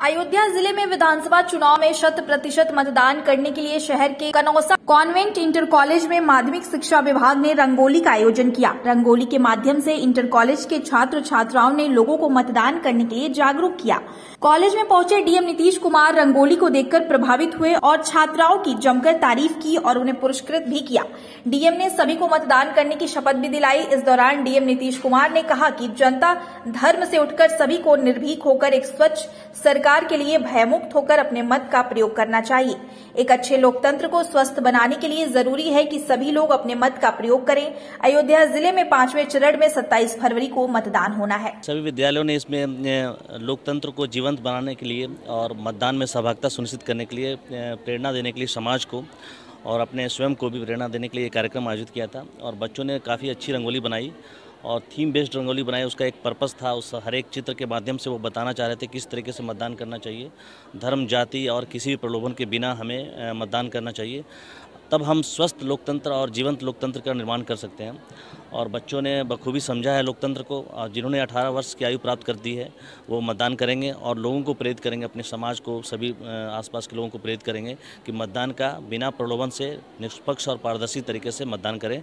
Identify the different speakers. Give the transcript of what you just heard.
Speaker 1: अयोध्या ज़िले में विधानसभा चुनाव में शत प्रतिशत मतदान करने के लिए शहर के कनौसा कॉन्वेंट इंटर कॉलेज में माध्यमिक शिक्षा विभाग ने रंगोली का आयोजन किया। रंगोली के माध्यम से इंटर कॉलेज के छात्र छात्राओं ने लोगों को मतदान करने के लिए जागरूक किया। कॉलेज में पहुँचे डीएम नीतीश कुमार रंगोली को देखकर प्रभावित हुए और छात्राओं की जमकर तारीफ़ की और उन्हें पुरस्कृत भी किया। डीएम ने सभी को मतदान करने की शपथ भी दिलाई। इस दौरान डीएम नीतीश कुमार ने कहा कि जनता धर्म से उठकर सभी को निर्भीक होकर एक स्वच्छ सरकार के लिए भयमुक्त होकर अपने मत का प्रयोग करना चाहिए। एक अच्छे लोकतंत्र को स्वस्थ बनाने के लिए ज़रूरी है कि सभी लोग अपने मत का प्रयोग करें। अयोध्या ज़िले में पाँचवें चरण में 27 फरवरी को मतदान होना है।
Speaker 2: सभी विद्यालयों ने इसमें लोकतंत्र को जीवंत बनाने के लिए और मतदान में सहभागिता सुनिश्चित करने के लिए प्रेरणा देने के लिए समाज को और अपने स्वयं को भी प्रेरणा देने के लिए कार्यक्रम आयोजित किया था और बच्चों ने काफ़ी अच्छी रंगोली बनाई और थीम बेस्ड रंगोली बनाई, उसका एक पर्पस था, उस हर एक चित्र के माध्यम से वो बताना चाह रहे थे किस तरीके से मतदान करना चाहिए। धर्म, जाति और किसी भी प्रलोभन के बिना हमें मतदान करना चाहिए। तब हम स्वस्थ लोकतंत्र और जीवंत लोकतंत्र का निर्माण कर सकते हैं। और बच्चों ने बखूबी समझा है लोकतंत्र को, और जिन्होंने 18 वर्ष की आयु प्राप्त कर दी है, वो मतदान करेंगे और लोगों को प्रेरित करेंगे, अपने समाज को, सभी आसपास के लोगों को प्रेरित करेंगे कि मतदान का बिना प्रलोभन से निष्पक्ष और पारदर्शी तरीके से मतदान करें।